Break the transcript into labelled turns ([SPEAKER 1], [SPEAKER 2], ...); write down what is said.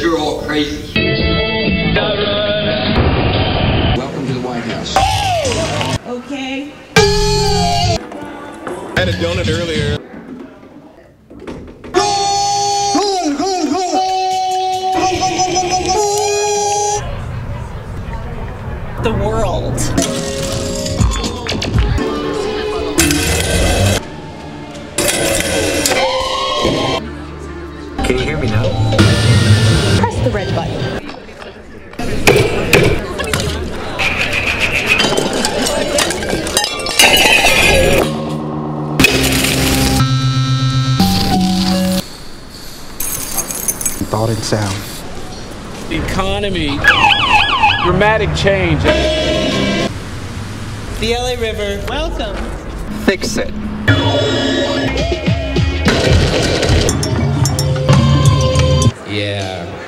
[SPEAKER 1] You're all crazy. Welcome to the White House.
[SPEAKER 2] Okay.
[SPEAKER 3] I had a donut earlier.
[SPEAKER 2] The world.
[SPEAKER 4] Can you hear me now?
[SPEAKER 2] Press the red button.
[SPEAKER 5] Thought and sound.
[SPEAKER 6] economy, dramatic change.
[SPEAKER 2] The LA River. Welcome.
[SPEAKER 4] Fix it.
[SPEAKER 1] Yeah.